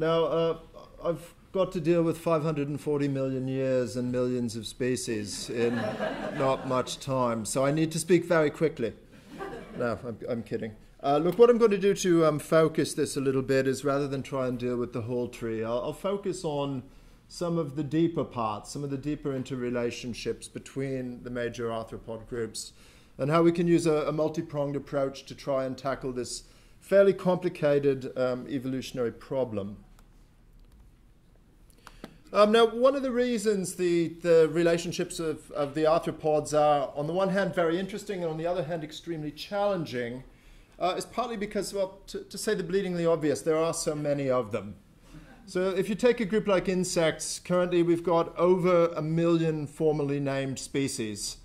Now, uh, I've got to deal with 540 million years and millions of species in not much time, so I need to speak very quickly. No, I'm, I'm kidding. Uh, look, what I'm going to do to um, focus this a little bit is rather than try and deal with the whole tree, I'll, I'll focus on some of the deeper parts, some of the deeper interrelationships between the major arthropod groups, and how we can use a, a multi pronged approach to try and tackle this fairly complicated um, evolutionary problem. Um, now, one of the reasons the, the relationships of, of the arthropods are, on the one hand, very interesting and on the other hand, extremely challenging uh, is partly because, well, to, to say the bleedingly obvious, there are so many of them. So, if you take a group like insects, currently we've got over a million formally named species.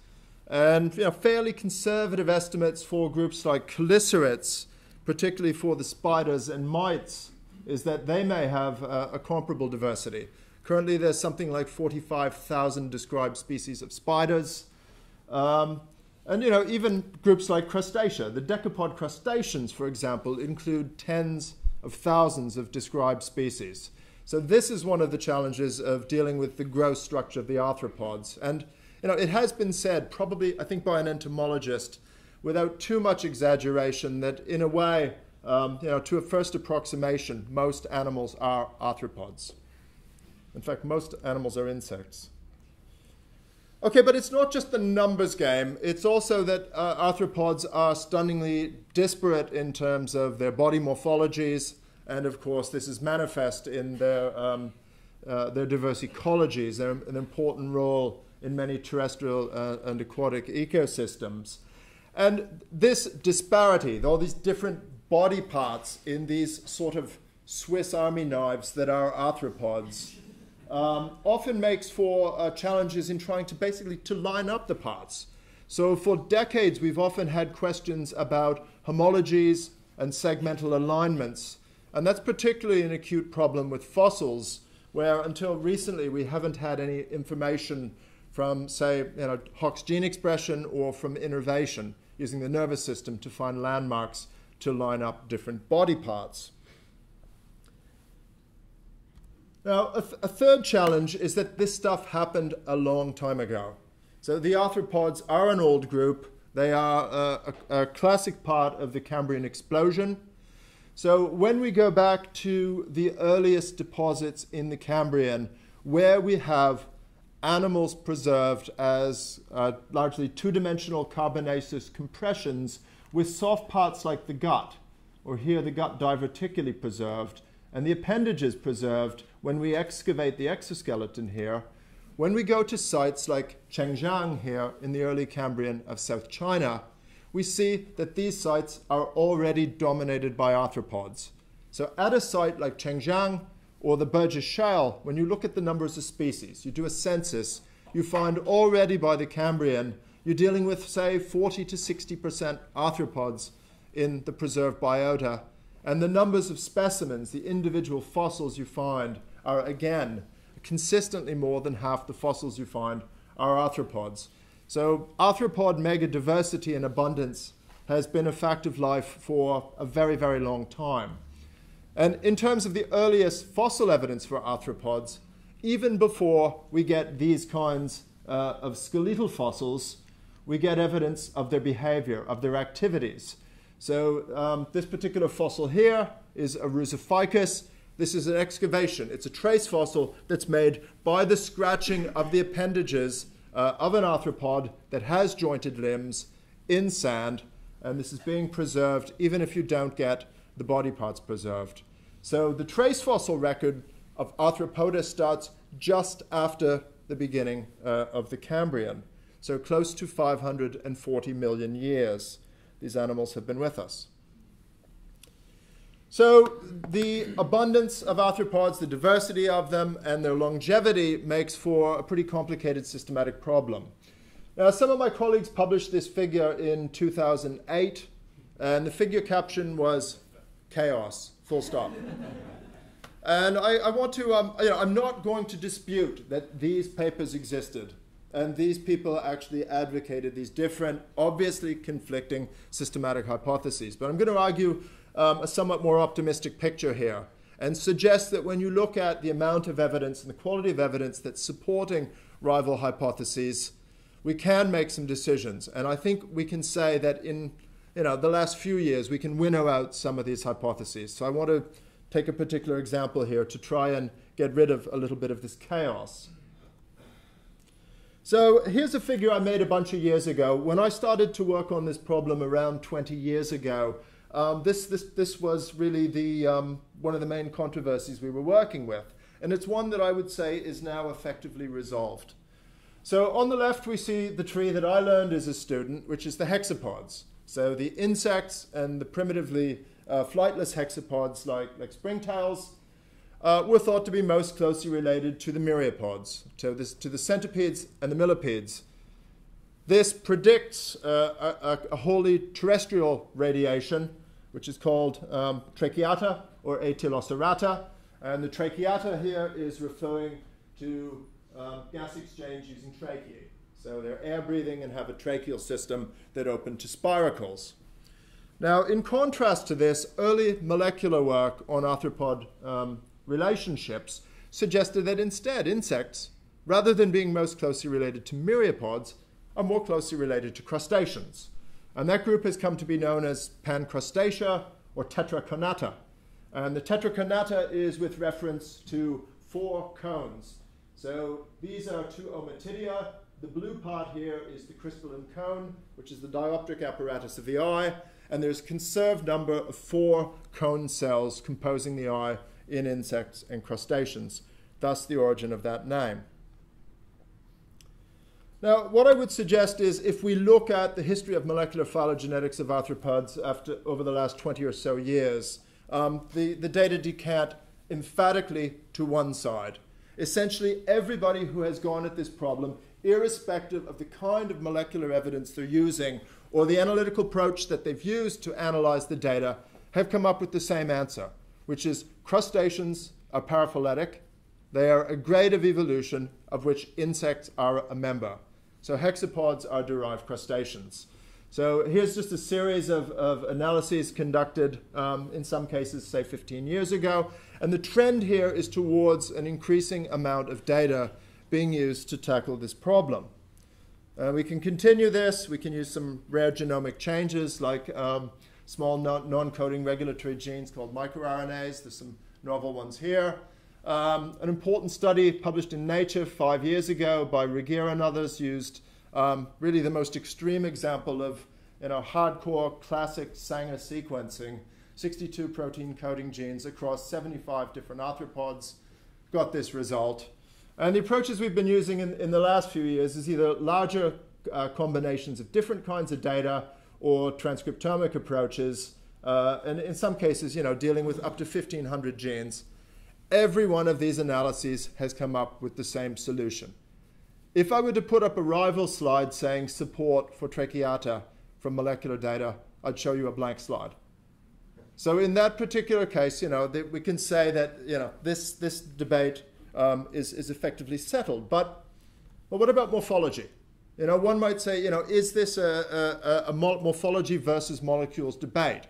And you know, fairly conservative estimates for groups like chelicerates, particularly for the spiders and mites, is that they may have uh, a comparable diversity. Currently, there's something like 45,000 described species of spiders. Um, and, you know, even groups like crustacea, the decapod crustaceans, for example, include tens of thousands of described species. So this is one of the challenges of dealing with the gross structure of the arthropods. And, you know, it has been said, probably, I think by an entomologist, without too much exaggeration, that in a way, um, you know, to a first approximation, most animals are arthropods. In fact, most animals are insects. Okay, but it's not just the numbers game. It's also that uh, arthropods are stunningly disparate in terms of their body morphologies, and of course, this is manifest in their, um, uh, their diverse ecologies. They're an important role in many terrestrial uh, and aquatic ecosystems. And this disparity, all these different body parts in these sort of Swiss army knives that are arthropods, um, often makes for uh, challenges in trying to basically to line up the parts. So for decades, we've often had questions about homologies and segmental alignments. And that's particularly an acute problem with fossils, where until recently we haven't had any information from, say, you know, Hox gene expression or from innervation using the nervous system to find landmarks to line up different body parts. Now, a, th a, third challenge is that this stuff happened a long time ago. So the arthropods are an old group. They are a, a, a classic part of the Cambrian explosion. So when we go back to the earliest deposits in the Cambrian, where we have animals preserved as uh, largely two-dimensional carbonaceous compressions with soft parts like the gut, or here the gut diverticula preserved, and the appendages preserved when we excavate the exoskeleton here, when we go to sites like Chengjiang here in the early Cambrian of South China, we see that these sites are already dominated by arthropods. So at a site like Chengjiang or the Burgess Shale, when you look at the numbers of species, you do a census, you find already by the Cambrian, you're dealing with, say, 40 to 60% arthropods in the preserved biota and the numbers of specimens, the individual fossils you find, are again consistently more than half the fossils you find are arthropods. So, arthropod megadiversity and abundance has been a fact of life for a very, very long time. And in terms of the earliest fossil evidence for arthropods, even before we get these kinds uh, of skeletal fossils, we get evidence of their behavior, of their activities. So um, this particular fossil here is a Rusophycus. This is an excavation. It's a trace fossil that's made by the scratching of the appendages uh, of an arthropod that has jointed limbs in sand. And this is being preserved even if you don't get the body parts preserved. So the trace fossil record of Arthropoda starts just after the beginning uh, of the Cambrian, so close to 540 million years these animals have been with us. So the abundance of arthropods, the diversity of them, and their longevity makes for a pretty complicated systematic problem. Now, some of my colleagues published this figure in 2008, and the figure caption was chaos, full stop. and I, I, want to, um, you know, I'm not going to dispute that these papers existed and these people actually advocated these different, obviously conflicting systematic hypotheses. But I'm going to argue um, a somewhat more optimistic picture here. and suggests that when you look at the amount of evidence and the quality of evidence that's supporting rival hypotheses, we can make some decisions. And I think we can say that in you know, the last few years, we can winnow out some of these hypotheses. So I want to take a particular example here to try and get rid of a little bit of this chaos. So here's a figure I made a bunch of years ago. When I started to work on this problem around 20 years ago, um, this, this, this was really the, um, one of the main controversies we were working with. And it's one that I would say is now effectively resolved. So on the left, we see the tree that I learned as a student, which is the hexapods. So the insects and the primitively uh, flightless hexapods like, like springtails uh, were thought to be most closely related to the myriapods, to, this, to the centipedes and the millipedes. This predicts uh, a, a, wholly terrestrial radiation, which is called um, tracheata or Atelocerata. And the tracheata here is referring to um, gas exchange using tracheae. So they're air breathing and have a tracheal system that open to spiracles. Now, in contrast to this, early molecular work on arthropod um, relationships suggested that instead insects, rather than being most closely related to myriapods, are more closely related to crustaceans. And that group has come to be known as Pancrustacea or Tetraconata. And the Tetraconata is with reference to four cones. So these are two Ommatidia. The blue part here is the crystalline cone, which is the dioptric apparatus of the eye. And there's a conserved number of four cone cells composing the eye in insects and crustaceans, thus the origin of that name. Now, what I would suggest is if we look at the history of molecular phylogenetics of arthropods after, over the last 20 or so years, um, the, the data decant emphatically to one side. Essentially, everybody who has gone at this problem, irrespective of the kind of molecular evidence they're using or the analytical approach that they've used to analyze the data, have come up with the same answer which is crustaceans are paraphyletic. They are a grade of evolution of which insects are a member. So hexapods are derived crustaceans. So here's just a series of, of analyses conducted um, in some cases, say 15 years ago. And the trend here is towards an increasing amount of data being used to tackle this problem. Uh, we can continue this. We can use some rare genomic changes like um, small non-coding regulatory genes called microRNAs. There's some novel ones here. Um, an important study published in Nature five years ago by Regier and others used um, really the most extreme example of you know, hardcore classic Sanger sequencing, 62 protein coding genes across 75 different arthropods, got this result. And the approaches we've been using in, in the last few years is either larger uh, combinations of different kinds of data or transcriptomic approaches, uh, and in some cases, you know, dealing with up to 1,500 genes. Every one of these analyses has come up with the same solution. If I were to put up a rival slide saying support for tracheata from molecular data, I'd show you a blank slide. So in that particular case, you know, we can say that you know this this debate um, is is effectively settled. But but what about morphology? You know, one might say, you know, is this a, a, a morphology versus molecules debate?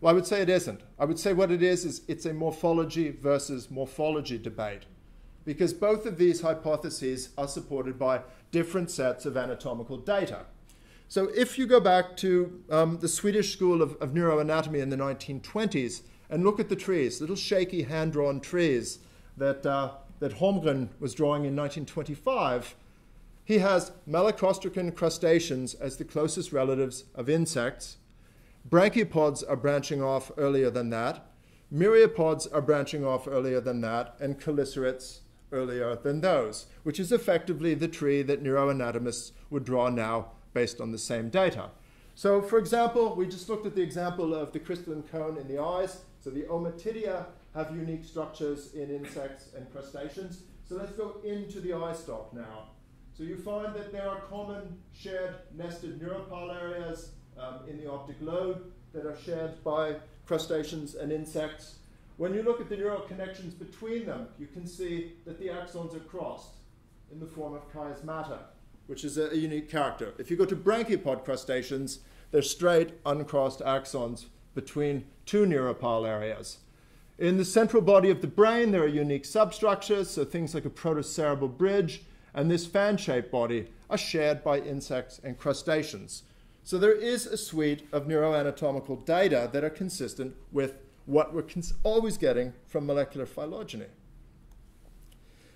Well, I would say it isn't. I would say what it is is it's a morphology versus morphology debate because both of these hypotheses are supported by different sets of anatomical data. So if you go back to um, the Swedish school of, of neuroanatomy in the 1920s and look at the trees, little shaky hand-drawn trees that, uh, that Holmgren was drawing in 1925, he has malacostracan crustaceans as the closest relatives of insects. Branchiopods are branching off earlier than that. Myriapods are branching off earlier than that, and chelicerates earlier than those, which is effectively the tree that neuroanatomists would draw now based on the same data. So, for example, we just looked at the example of the crystalline cone in the eyes. So, the ommatidia have unique structures in insects and crustaceans. So, let's go into the eye stalk now. So you find that there are common shared nested neuropil areas optic lobe that are shared by crustaceans and insects. When you look at the neural connections between them, you can see that the axons are crossed in the form of chiasmata, which is a, a unique character. If you go to branchiopod crustaceans, they're straight, uncrossed axons between two neuropil areas. In the central body of the brain, there are unique substructures, so things like a protocerebral bridge and this fan-shaped body are shared by insects and crustaceans. So there is a suite of neuroanatomical data that are consistent with what we're always getting from molecular phylogeny.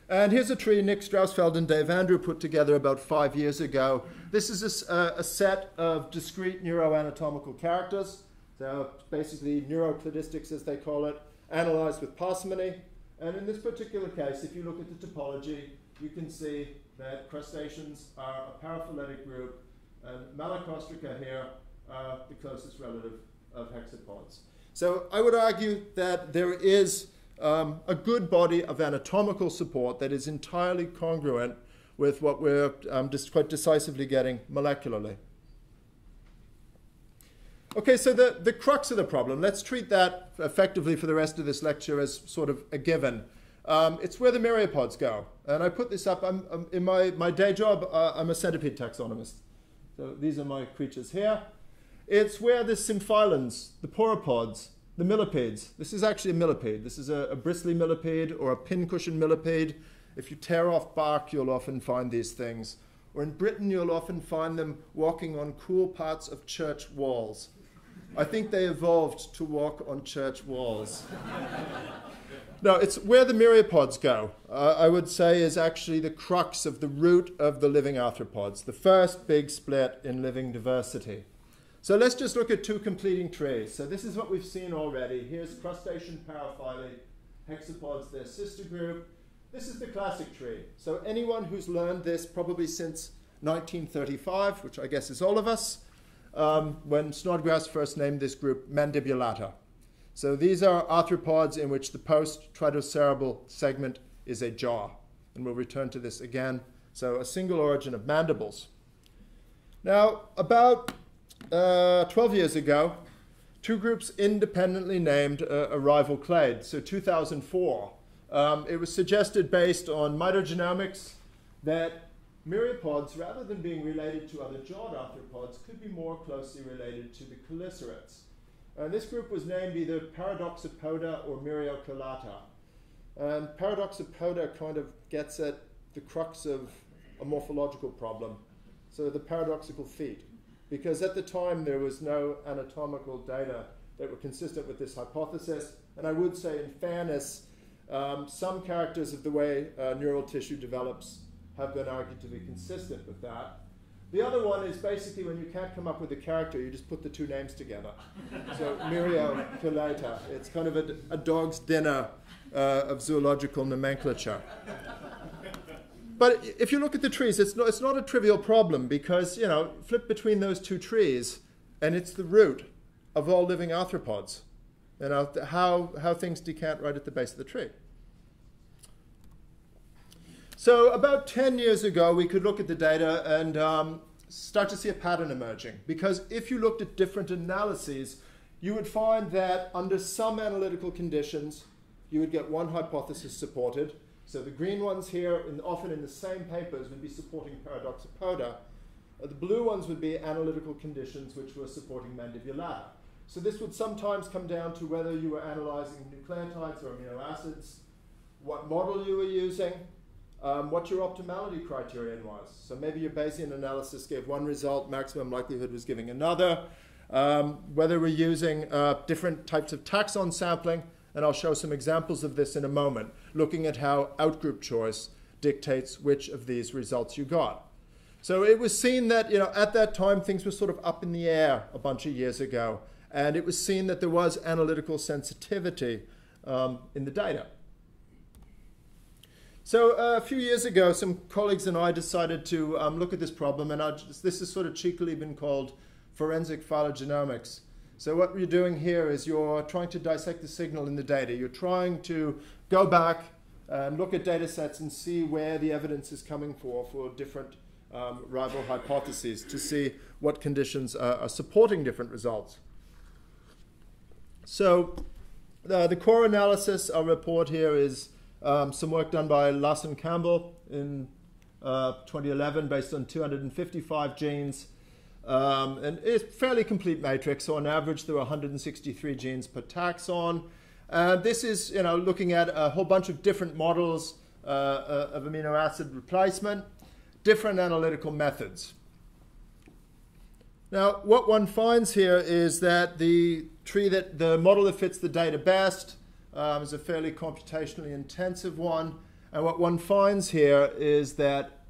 And here's a tree Nick Strausfeld and Dave Andrew put together about five years ago. This is a, a set of discrete neuroanatomical characters. So basically neurocladistics, as they call it, analyzed with parsimony. And in this particular case, if you look at the topology, you can see that crustaceans are a paraphyletic group, and Malacostraca here are the closest relative of hexapods. So I would argue that there is um, a good body of anatomical support that is entirely congruent with what we're um, quite decisively getting molecularly. Okay, so the, the crux of the problem, let's treat that effectively for the rest of this lecture as sort of a given. Um, it's where the myriapods go. And I put this up, I'm, I'm in my, my day job, uh, I'm a centipede taxonomist. So these are my creatures here. It's where the symphylans, the pauropods, the millipedes. This is actually a millipede. This is a, a bristly millipede or a pincushion millipede. If you tear off bark, you'll often find these things. Or in Britain, you'll often find them walking on cool parts of church walls. I think they evolved to walk on church walls. no, it's where the myriapods go, uh, I would say, is actually the crux of the root of the living arthropods, the first big split in living diversity. So let's just look at two completing trees. So this is what we've seen already. Here's crustacean paraphyly, hexapods, their sister group. This is the classic tree. So anyone who's learned this probably since 1935, which I guess is all of us, um, when Snodgrass first named this group Mandibulata. So these are arthropods in which the post-tritocerebral segment is a jaw. And we'll return to this again. So a single origin of mandibles. Now, about uh, 12 years ago, two groups independently named a, a rival clade. So 2004, um, it was suggested based on mitogenomics that myriapods, rather than being related to other jawed arthropods, could be more closely related to the chelicerates. And this group was named either Paradoxopoda or Myriochelata. And Paradoxopoda kind of gets at the crux of a morphological problem. So the paradoxical feet because at the time there was no anatomical data that were consistent with this hypothesis. And I would say, in fairness, um, some characters of the way uh, neural tissue develops have been argued to be consistent with that. The other one is basically when you can't come up with a character, you just put the two names together. so Mirio Pilata. It's kind of a, a dog's dinner uh, of zoological nomenclature. But if you look at the trees, it's not, it's not a trivial problem because, you know, flip between those two trees and it's the root of all living arthropods. You know, how, how things decant right at the base of the tree. So about 10 years ago, we could look at the data and um, start to see a pattern emerging. Because if you looked at different analyses, you would find that under some analytical conditions, you would get one hypothesis supported, so the green ones here, in, often in the same papers, would be supporting paradoxopoda. Uh, the blue ones would be analytical conditions which were supporting mandibulata. So this would sometimes come down to whether you were analyzing nucleotides or amino acids, what model you were using, um, what your optimality criterion was. So maybe your Bayesian analysis gave one result, maximum likelihood was giving another. Um, whether we're using uh, different types of taxon sampling, and I'll show some examples of this in a moment, looking at how outgroup choice dictates which of these results you got. So it was seen that, you know, at that time things were sort of up in the air a bunch of years ago, and it was seen that there was analytical sensitivity um, in the data. So uh, a few years ago, some colleagues and I decided to um, look at this problem, and just, this has sort of cheekily been called forensic phylogenomics. So what you're doing here is you're trying to dissect the signal in the data. You're trying to go back and look at data sets and see where the evidence is coming for for different um, rival hypotheses to see what conditions are, are supporting different results. So uh, the core analysis I'll report here is um, some work done by Lahcen Campbell in uh, 2011 based on 255 genes um, and it's fairly complete matrix. So on average, there are 163 genes per taxon. And this is, you know, looking at a whole bunch of different models uh, uh, of amino acid replacement, different analytical methods. Now, what one finds here is that the tree that the model that fits the data best um, is a fairly computationally intensive one. And what one finds here is that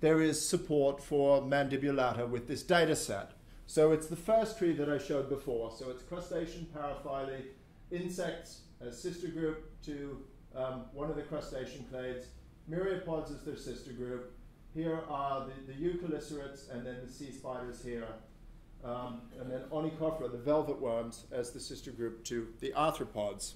there is support for mandibulata with this data set. So it's the first tree that I showed before. So it's crustacean paraphyly, insects as sister group to um, one of the crustacean clades, myriapods as their sister group. Here are the, the euchelicerates and then the sea spiders here. Um, and then Onychophora, the velvet worms, as the sister group to the arthropods.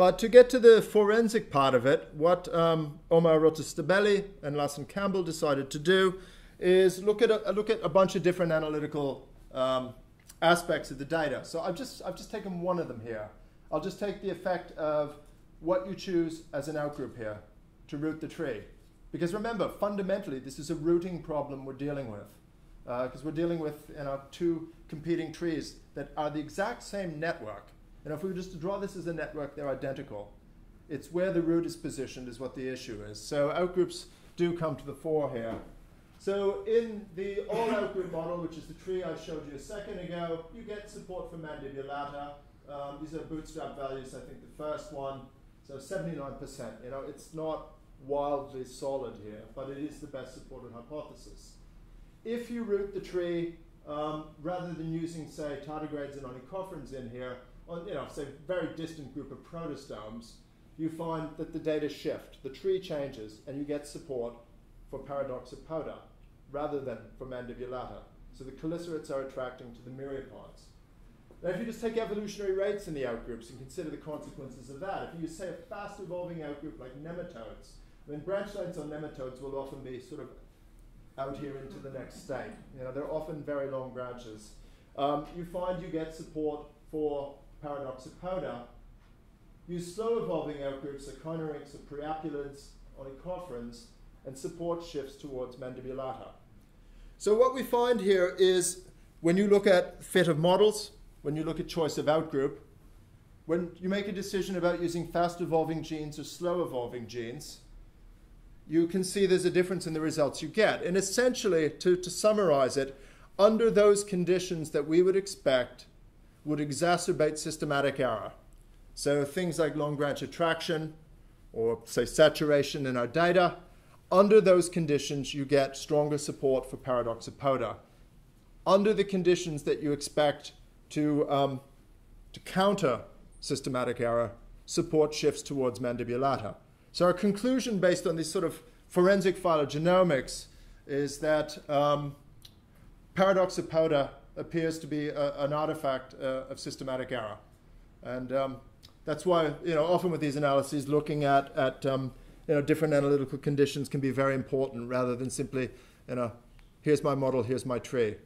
But to get to the forensic part of it, what um, Omar Rota-Stabelli and Lahcen Campbell decided to do is look at a, look at a bunch of different analytical um, aspects of the data. So I've just, I've just taken one of them here. I'll just take the effect of what you choose as an outgroup here to root the tree. Because remember, fundamentally, this is a rooting problem we're dealing with. Because uh, we're dealing with you know, two competing trees that are the exact same network. And if we were just to draw this as a network, they're identical. It's where the root is positioned is what the issue is. So outgroups do come to the fore here. So in the all outgroup model, which is the tree I showed you a second ago, you get support for mandibulata. Um, these are bootstrap values, I think the first one. So 79%. You know, it's not wildly solid here, but it is the best supported hypothesis. If you root the tree, um, rather than using, say, tardigrades and onychophorans in here, on, you know, say, very distant group of protostomes, you find that the data shift, the tree changes, and you get support for Paradoxopoda rather than for Mandibulata. So the chelicerates are attracting to the myriapods. Now, if you just take evolutionary rates in the outgroups and consider the consequences of that, if you say a fast evolving outgroup like nematodes, then branch lines on nematodes will often be sort of out here into the next state. You know, they're often very long branches. Um, you find you get support for Paradoxopoda. Use slow evolving outgroups, echinorincs, or priapulids, onychophorans, and support shifts towards mandibulata. So what we find here is when you look at fit of models, when you look at choice of outgroup, when you make a decision about using fast evolving genes or slow evolving genes, you can see there's a difference in the results you get. And essentially, to, to summarize it, under those conditions that we would expect would exacerbate systematic error. So things like long branch attraction or say saturation in our data, under those conditions you get stronger support for paradoxopoda. Under the conditions that you expect to, um, to counter systematic error, support shifts towards mandibulata. So our conclusion based on this sort of forensic phylogenomics is that um, paradoxopoda appears to be a, an artifact uh, of systematic error. And um, that's why, you know, often with these analyses, looking at, at um, you know, different analytical conditions can be very important rather than simply, you know, here's my model, here's my tree.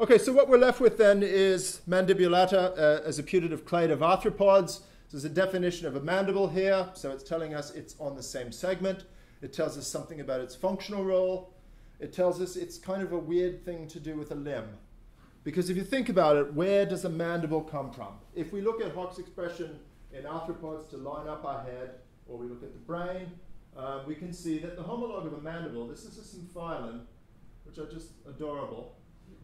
Okay, so what we're left with then is mandibulata uh, as a putative clade of arthropods. there's a definition of a mandible here, so it's telling us it's on the same segment. It tells us something about its functional role. It tells us it's kind of a weird thing to do with a limb. Because if you think about it, where does a mandible come from? If we look at Hox expression in arthropods to line up our head, or we look at the brain, uh, we can see that the homologue of a mandible, this is a symphylan, which are just adorable.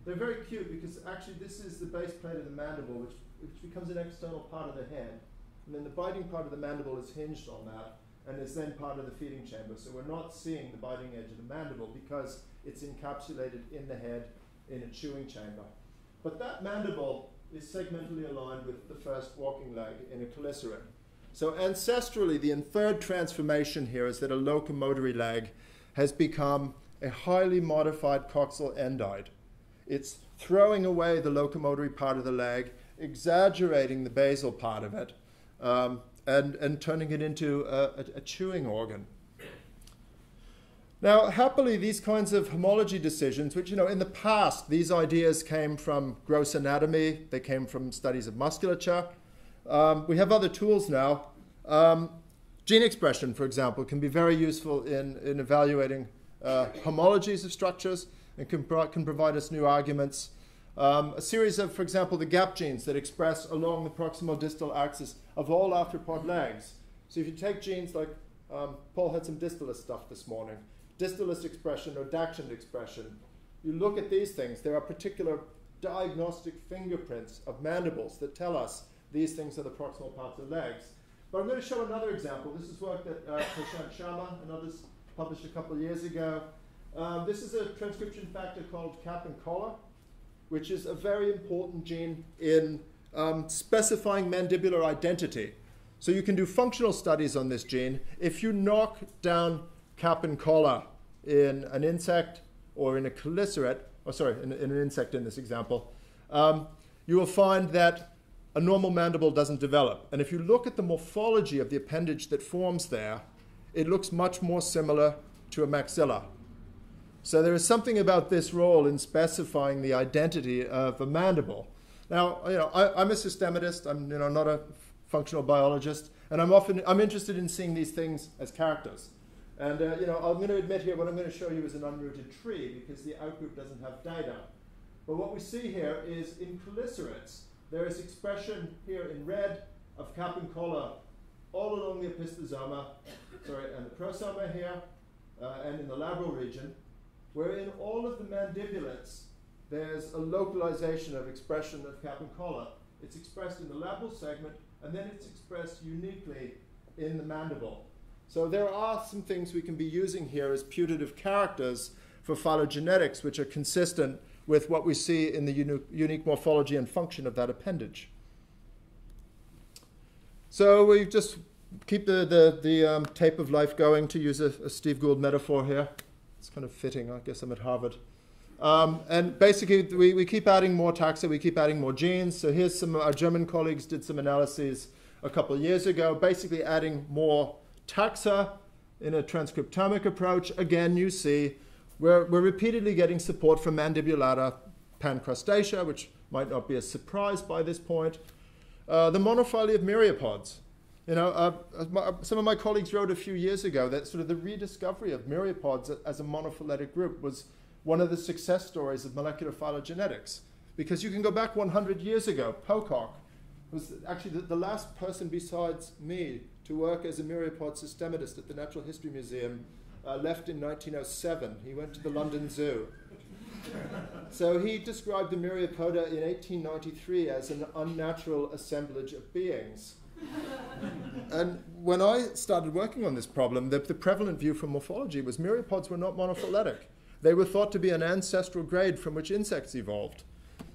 They're very cute because actually this is the base plate of the mandible, which, which becomes an external part of the head. And then the biting part of the mandible is hinged on that and is then part of the feeding chamber. So we're not seeing the biting edge of the mandible because it's encapsulated in the head in a chewing chamber. But that mandible is segmentally aligned with the first walking leg in a chelicerate. So ancestrally, the inferred transformation here is that a locomotory leg has become a highly modified coxal endite. It's throwing away the locomotory part of the leg, exaggerating the basal part of it, um, and, and turning it into a, a, a chewing organ. Now, happily, these kinds of homology decisions, which, you know, in the past, these ideas came from gross anatomy, they came from studies of musculature. Um, we have other tools now. Um, gene expression, for example, can be very useful in, in evaluating uh, homologies of structures and can, pro can provide us new arguments. Um, a series of, for example, the gap genes that express along the proximal distal axis of all arthropod legs. So if you take genes like, um, Paul had some Distal-less stuff this morning, Distal-less expression or dachshund expression, you look at these things, there are particular diagnostic fingerprints of mandibles that tell us these things are the proximal parts of legs. But I'm going to show another example. This is work that uh, Prashant Sharma and others published a couple of years ago. Um, this is a transcription factor called cap and collar, which is a very important gene in um, specifying mandibular identity. So you can do functional studies on this gene. If you knock down cap and collar in an insect or in a chelicerates, or sorry, in, in an insect in this example, um, you will find that a normal mandible doesn't develop. And if you look at the morphology of the appendage that forms there, it looks much more similar to a maxilla. So there is something about this role in specifying the identity of a mandible. Now, you know, I, am a systematist. I'm, you know, not a functional biologist, and I'm often I'm interested in seeing these things as characters. And uh, you know, I'm going to admit here what I'm going to show you is an unrooted tree because the outgroup doesn't have data. But what we see here is in chelicerates, there is expression here in red of cap and collar all along the opisthosoma, sorry, and the prosoma here, uh, and in the labral region, where in all of the mandibulates, there's a localization of expression of cap and collar. It's expressed in the labral segment, and then it's expressed uniquely in the mandible. So there are some things we can be using here as putative characters for phylogenetics, which are consistent with what we see in the uni unique morphology and function of that appendage. So we just keep the, the, the um, tape of life going, to use a, a, Steve Gould metaphor here. It's kind of fitting. I guess I'm at Harvard. Um, and basically, we, we keep adding more taxa, we keep adding more genes. So here's some, our German colleagues did some analyses a couple of years ago, basically adding more taxa in a transcriptomic approach, again, you see we're, we're repeatedly getting support from mandibulata pancrustacea, which might not be a surprise by this point. Uh, the monophyly of myriapods. You know, uh, my, some of my colleagues wrote a few years ago that sort of the rediscovery of myriapods as a monophyletic group was one of the success stories of molecular phylogenetics. Because you can go back 100 years ago, Pocock was actually the, the last person besides me to work as a myriapod systematist at the Natural History Museum, uh, left in 1907. He went to the London Zoo. so he described the Myriapoda in 1893 as an unnatural assemblage of beings. and when I started working on this problem, the, the prevalent view from morphology was myriapods were not monophyletic. They were thought to be an ancestral grade from which insects evolved.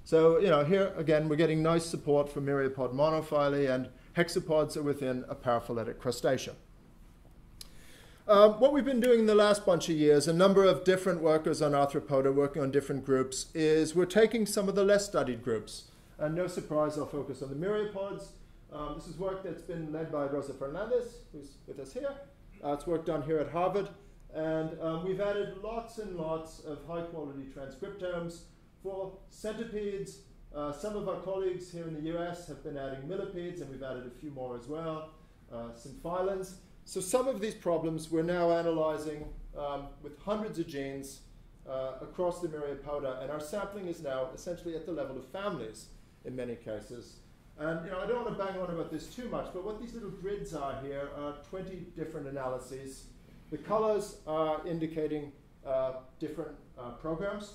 So, you know, here again, we're getting nice support for myriapod monophyly and hexapods are within a paraphyletic crustacea. Um, what we've been doing in the last bunch of years, a number of different workers on arthropoda working on different groups, is we're taking some of the less studied groups. And no surprise, I'll focus on the myriapods. Um, this is work that's been led by Rosa Fernandez, who's with us here. Uh, it's work done here at Harvard. And um, we've added lots and lots of high quality transcriptomes for centipedes, uh, some of our colleagues here in the US have been adding millipedes, and we've added a few more as well, uh, symphylans. So some of these problems we're now analyzing um, with hundreds of genes uh, across the Myriapoda, and our sampling is now essentially at the level of families in many cases. And you know, I don't want to bang on about this too much, but what these little grids are here are 20 different analyses. The colors are indicating uh, different uh, programs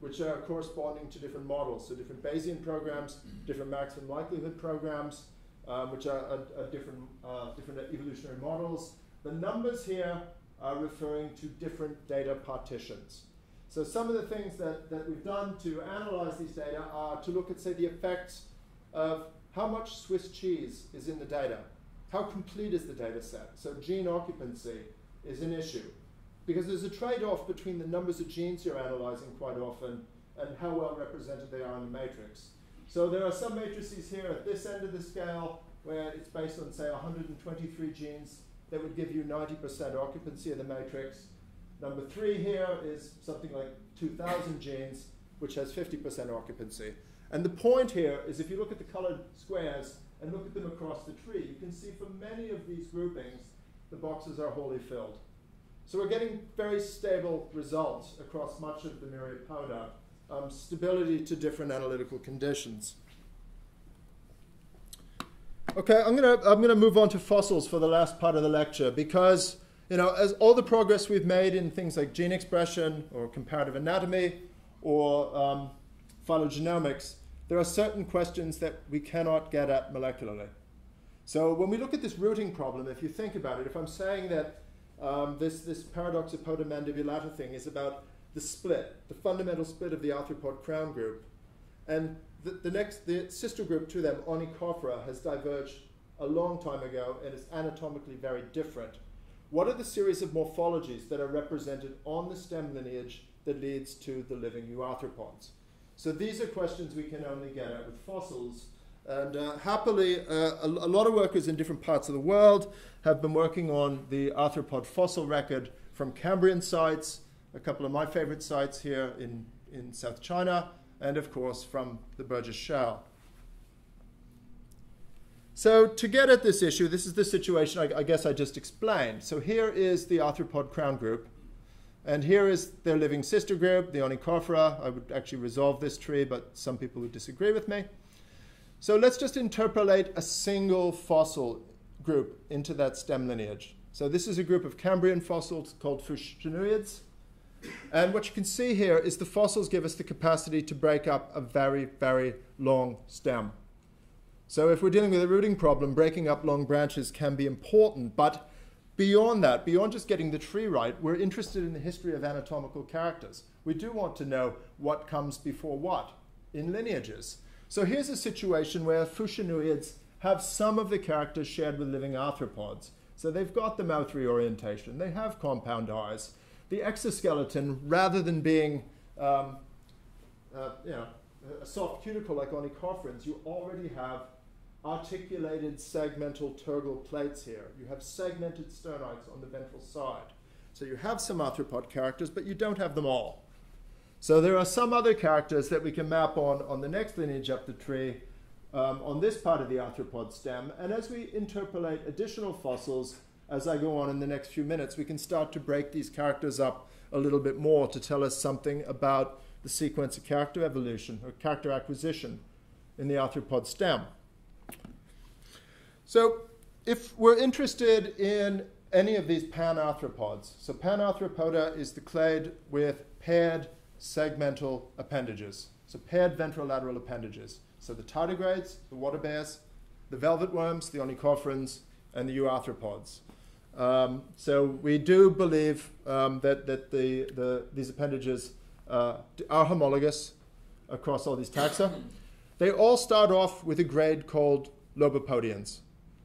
which are corresponding to different models. So different Bayesian programs, different maximum likelihood programs, um, which are, different, uh, different evolutionary models. The numbers here are referring to different data partitions. So some of the things that, that we've done to analyze these data are to look at, say, the effects of how much Swiss cheese is in the data. How complete is the data set? So gene occupancy is an issue because there's a trade-off between the numbers of genes you're analyzing quite often and how well represented they are in the matrix. So there are some matrices here at this end of the scale where it's based on, say, 123 genes that would give you 90% occupancy of the matrix. Number three here is something like 2,000 genes, which has 50% occupancy. And the point here is if you look at the colored squares and look at them across the tree, you can see for many of these groupings, the boxes are wholly filled. So we're getting very stable results across much of the Myriapoda um, stability to different analytical conditions. Okay, I'm gonna I'm gonna move on to fossils for the last part of the lecture because you know as all the progress we've made in things like gene expression or comparative anatomy or um, phylogenomics, there are certain questions that we cannot get at molecularly. So when we look at this rooting problem, if you think about it, if I'm saying that um, this, this Paradoxopoda-Mandibulata thing is about the split, the fundamental split of the arthropod crown group, and the, the next, the sister group to them, Onychophora, has diverged a long time ago and is anatomically very different. What are the series of morphologies that are represented on the stem lineage that leads to the living euarthropods? So these are questions we can only get at with fossils. And uh, happily, uh, a, a, lot of workers in different parts of the world have been working on the arthropod fossil record from Cambrian sites, a couple of my favorite sites here in, in South China, and of course from the Burgess Shale. So to get at this issue, this is the situation I, I, guess I just explained. So here is the arthropod crown group, and here is their living sister group, the Onychophora. I would actually resolve this tree, but some people would disagree with me. So let's just interpolate a single fossil group into that stem lineage. So this is a group of Cambrian fossils called fuxianhuiids. And what you can see here is the fossils give us the capacity to break up a very, very long stem. So if we're dealing with a rooting problem, breaking up long branches can be important, but beyond that, beyond just getting the tree right, we're interested in the history of anatomical characters. We do want to know what comes before what in lineages. So here's a situation where fuxianhuiids have some of the characters shared with living arthropods. So they've got the mouth reorientation, they have compound eyes, the exoskeleton, rather than being um, uh, you know, a soft cuticle like onychophorans, you already have articulated segmental tergal plates here. You have segmented sternites on the ventral side. So you have some arthropod characters, but you don't have them all. So there are some other characters that we can map on on the next lineage up the tree um, on this part of the arthropod stem. And as we interpolate additional fossils, as I go on in the next few minutes, we can start to break these characters up a little bit more to tell us something about the sequence of character evolution or character acquisition in the arthropod stem. So if we're interested in any of these panarthropods, so Panarthropoda is the clade with paired segmental appendages, so paired ventrolateral appendages. So the tardigrades, the water bears, the velvet worms, the onychophorans, and the euarthropods. Um, so we do believe um, that, that the, the, these appendages uh, are homologous across all these taxa. They all start off with a grade called lobopodians.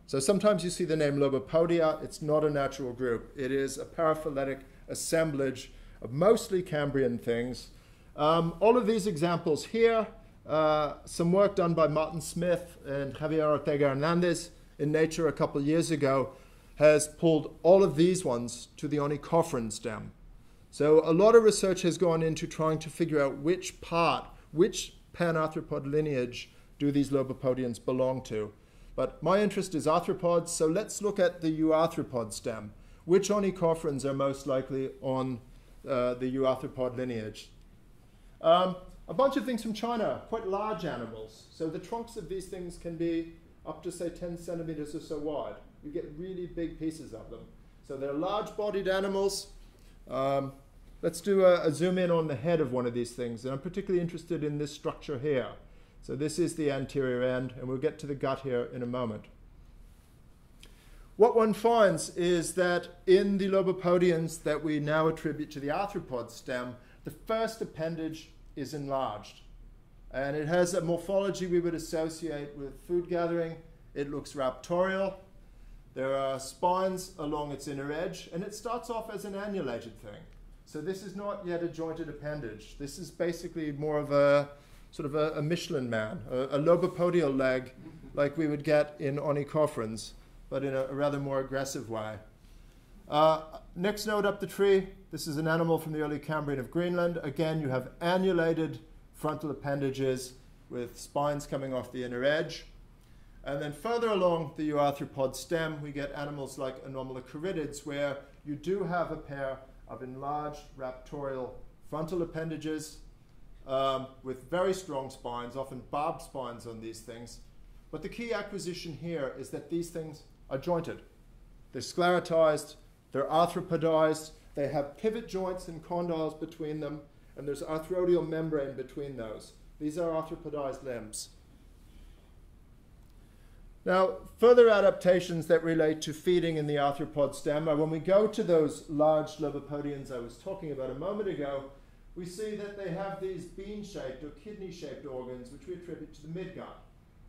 So sometimes you see the name Lobopodia. It's not a natural group. It is a paraphyletic assemblage of mostly Cambrian things. Um, all of these examples here, uh, some work done by Martin Smith and Javier Ortega Hernandez in Nature a couple years ago has pulled all of these ones to the onychophoran stem. So a lot of research has gone into trying to figure out which part, which panarthropod lineage do these lobopodians belong to. But my interest is arthropods, so let's look at the euarthropod stem. Which onychophorans are most likely on uh, the euarthropod lineage? Um, a bunch of things from China, quite large animals. So the trunks of these things can be up to, say, 10 centimeters or so wide you get really big pieces of them. So they're large-bodied animals. Um, let's do a, a, zoom in on the head of one of these things. And I'm particularly interested in this structure here. So this is the anterior end, and we'll get to the gut here in a moment. What one finds is that in the lobopodians that we now attribute to the arthropod stem, the first appendage is enlarged. And it has a morphology we would associate with food gathering. It looks raptorial. There are spines along its inner edge, and it starts off as an annulated thing. So this is not yet a jointed appendage. This is basically more of a sort of a, a Michelin man, a, a, lobopodial leg like we would get in onychophorans, but in a, a rather more aggressive way. Uh, next node up the tree, this is an animal from the early Cambrian of Greenland. Again, you have annulated frontal appendages with spines coming off the inner edge. And then further along the euarthropod stem, we get animals like anomalocaridids, where you do have a pair of enlarged raptorial frontal appendages. Um, with very strong spines, often barbed spines on these things. But the key acquisition here is that these things are jointed. They're sclerotized, they're arthropodized, they have pivot joints and condyles between them, and there's arthrodial membrane between those. These are arthropodized limbs. Now, further adaptations that relate to feeding in the arthropod stem are when we go to those large lobopodians I was talking about a moment ago, we see that they have these bean-shaped or kidney-shaped organs which we attribute to the midgut.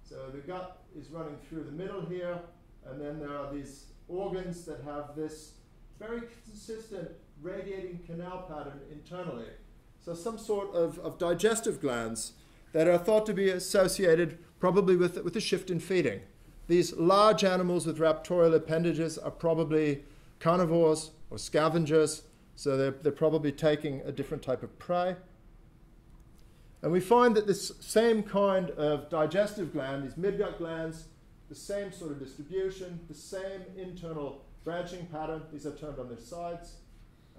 So the gut is running through the middle here, and then there are these organs that have this very consistent radiating canal pattern internally. So some sort of, of digestive glands that are thought to be associated probably with, with a shift in feeding. These large animals with raptorial appendages are probably carnivores or scavengers, so they're, they're probably taking a different type of prey. And we find that this same kind of digestive gland, these midgut glands, the same sort of distribution, the same internal branching pattern, these are turned on their sides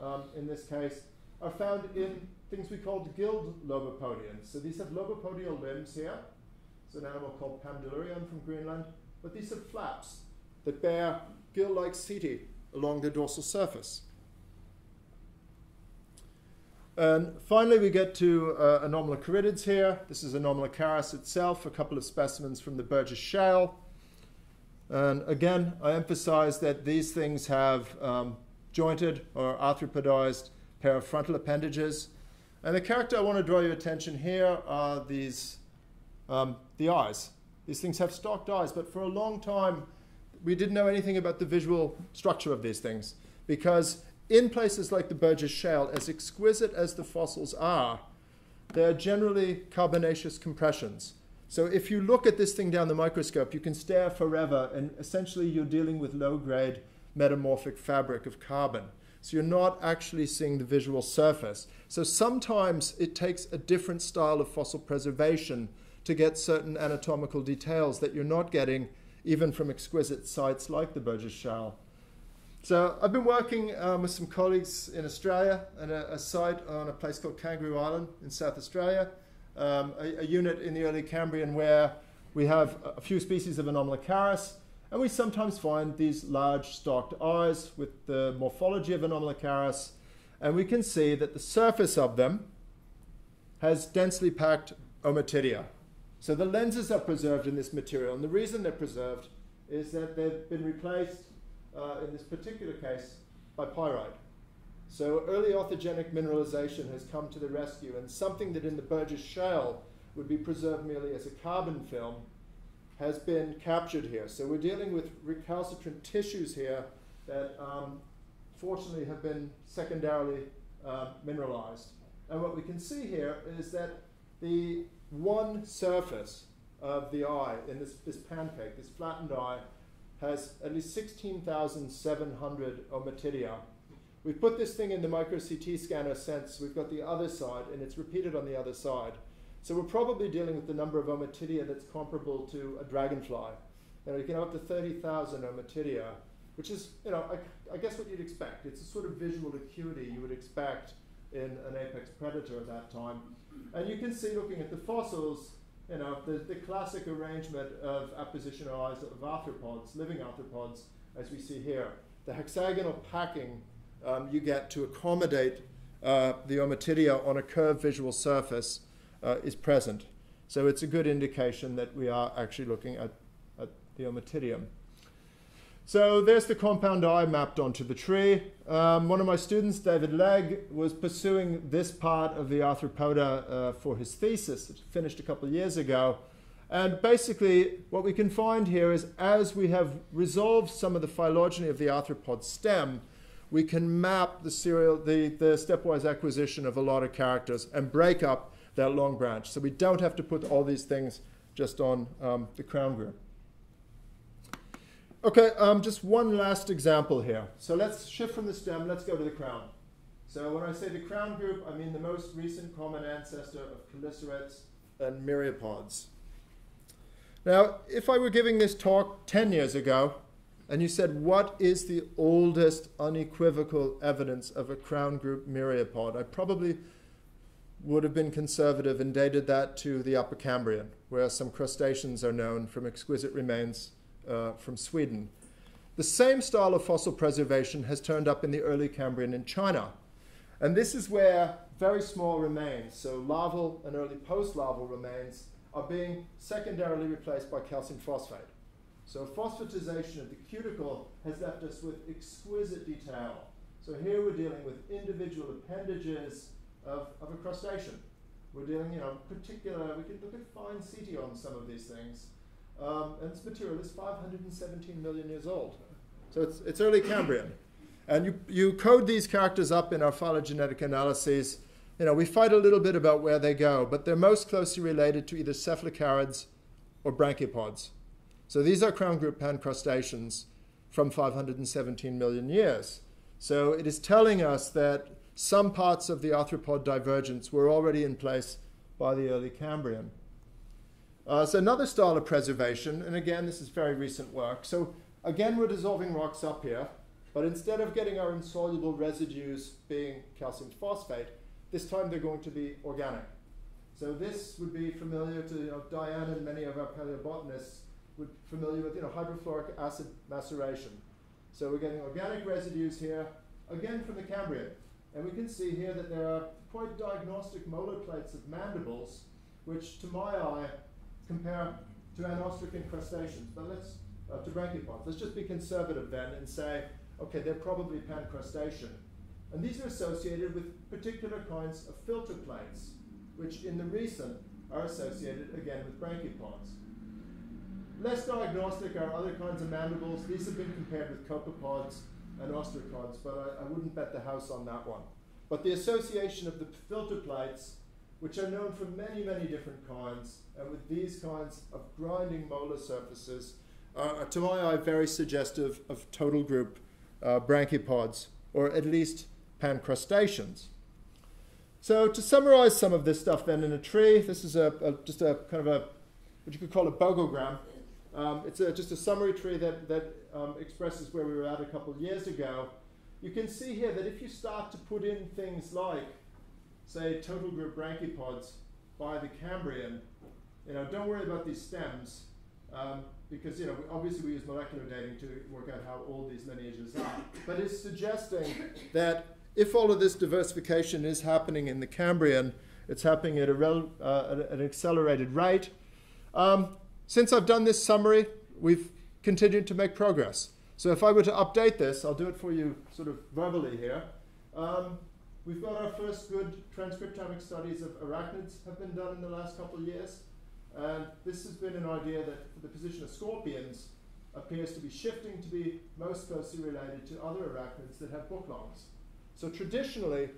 um, in this case, are found in things we call gilled lobopodians. So these have lobopodial limbs here. It's an animal called Pambdelurion from Greenland. But these have flaps that bear gill-like setae along the dorsal surface. And finally, we get to uh, Anomalocaridids here. This is Anomalocaris itself, a couple of specimens from the Burgess Shale. And again, I emphasize that these things have um, jointed or arthropodized pair of frontal appendages. And the character I want to draw your attention here are these, um, the eyes. These things have stalked eyes, but for a long time, we didn't know anything about the visual structure of these things because in places like the Burgess Shale, as exquisite as the fossils are, they're generally carbonaceous compressions. So if you look at this thing down the microscope, you can stare forever, and essentially you're dealing with low-grade metamorphic fabric of carbon. So you're not actually seeing the visual surface. So sometimes it takes a different style of fossil preservation to get certain anatomical details that you're not getting even from exquisite sites like the Burgess Shale. So I've been working um, with some colleagues in Australia at a, site on a place called Kangaroo Island in South Australia, um, a, a, unit in the early Cambrian where we have a few species of Anomalocaris, and we sometimes find these large stalked eyes with the morphology of Anomalocaris, and we can see that the surface of them has densely packed ommatidia. So the lenses are preserved in this material, and the reason they're preserved is that they've been replaced, uh, in this particular case, by pyrite. So early authigenic mineralization has come to the rescue, and something that in the Burgess Shale would be preserved merely as a carbon film has been captured here. So we're dealing with recalcitrant tissues here that um, fortunately have been secondarily uh, mineralized. And what we can see here is that the one surface of the eye in this, this pancake, this flattened eye, has at least 16,700 ommatidia. We've put this thing in the micro CT scanner sense. We've got the other side, and it's repeated on the other side. So we're probably dealing with the number of ommatidia that's comparable to a dragonfly. You, know, you can have up to 30,000 ommatidia, which is, you know, I, I guess what you'd expect. It's a sort of visual acuity you would expect in an apex predator at that time. And you can see, looking at the fossils, you know, the, the classic arrangement of apposition eyes of arthropods, living arthropods, as we see here. The hexagonal packing um, you get to accommodate uh, the ommatidia on a curved visual surface uh, is present. So it's a good indication that we are actually looking at, at the ommatidium. So there's the compound eye mapped onto the tree. Um, one of my students, David Legg, was pursuing this part of the arthropoda uh, for his thesis, it finished a couple of years ago. And basically, what we can find here is as we have resolved some of the phylogeny of the arthropod stem, we can map the serial, the, the stepwise acquisition of a lot of characters and break up that long branch. So we don't have to put all these things just on um, the crown group. Okay, um, just one last example here. So let's shift from the stem, let's go to the crown. So when I say the crown group, I mean the most recent common ancestor of chelicerates and myriapods. Now, if I were giving this talk 10 years ago, and you said, what is the oldest unequivocal evidence of a crown group myriapod? I probably would have been conservative and dated that to the Upper Cambrian, where some crustaceans are known from exquisite remains uh, from Sweden. The same style of fossil preservation has turned up in the early Cambrian in China. And this is where very small remains, so larval and early post-larval remains, are being secondarily replaced by calcium phosphate. So phosphatization of the cuticle has left us with exquisite detail. So here we're dealing with individual appendages of, of a crustacean. We're dealing, you know, particular, we could look at fine setae on some of these things. Um, and this material is 517 million years old. So it's, it's early Cambrian. And you, you code these characters up in our phylogenetic analyses. You know, we fight a little bit about where they go, but they're most closely related to either cephalocarids or branchiopods. So these are crown group pancrustaceans from 517 million years. So it is telling us that some parts of the arthropod divergence were already in place by the early Cambrian. Uh, so another style of preservation, and again, this is very recent work. So again, we're dissolving rocks up here, but instead of getting our insoluble residues being calcium phosphate, this time they're going to be organic. So this would be familiar to you know, Diane and many of our paleobotanists would be familiar with you know, hydrofluoric acid maceration. So we're getting organic residues here, again from the Cambrian. And we can see here that there are quite diagnostic molar plates of mandibles, which to my eye compare to anostracan crustaceans. But let's, uh, to branchiopods. Let's just be conservative then and say, okay, they're probably pancrustacean. And these are associated with particular kinds of filter plates, which in the recent are associated again with branchiopods. Less diagnostic are other kinds of mandibles. These have been compared with copepods and ostracods, but I, I, wouldn't bet the house on that one. But the association of the filter plates, which are known from many, many different kinds, and with these kinds of grinding molar surfaces, are, to my eye, very suggestive of total group uh, branchiopods, or at least pancrustaceans. So to summarize some of this stuff then in a tree, this is a, a just a kind of a, what you could call a bogogram. Um, it's a, just a summary tree that, that um, expresses where we were at a couple of years ago. You can see here that if you start to put in things like, say, total group branchiopods by the Cambrian, you know, don't worry about these stems um, because, you know, obviously we use molecular dating to work out how old these lineages are. But it's suggesting that if all of this diversification is happening in the Cambrian, it's happening at, a uh, at an accelerated rate. Um, since I've done this summary, we've continued to make progress. So if I were to update this, I'll do it for you sort of verbally here. Um, we've got our first good transcriptomic studies of arachnids have been done in the last couple of years. And this has been an idea that the position of scorpions appears to be shifting to be most closely related to other arachnids that have book lungs. So traditionally,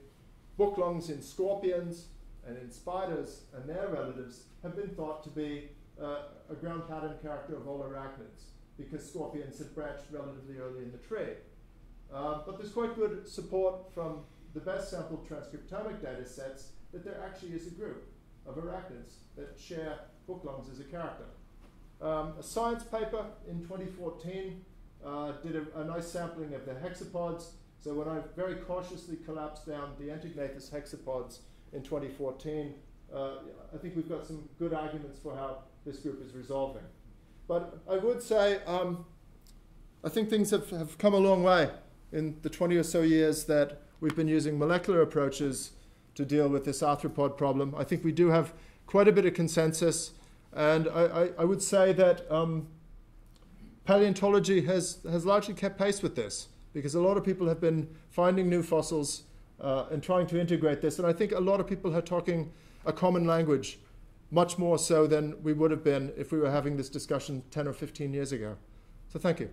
book lungs in scorpions and in spiders and their relatives have been thought to be uh, a ground pattern character of all arachnids because scorpions had branched relatively early in the tree. Um, but there's quite good support from the best sampled transcriptomic data sets that there actually is a group of arachnids that share book lungs as a character. Um, a science paper in 2014 uh, did a, a, nice sampling of the hexapods. So when I very cautiously collapsed down the Entognathous hexapods in 2014, uh, I think we've got some good arguments for how this group is resolving. But I would say um, I think things have, have come a long way in the 20 or so years that we've been using molecular approaches to deal with this arthropod problem. I think we do have quite a bit of consensus. And I, I, I would say that um, paleontology has, has largely kept pace with this because a lot of people have been finding new fossils uh, and trying to integrate this. And I think a lot of people are talking a common language much more so than we would have been if we were having this discussion 10 or 15 years ago. So thank you.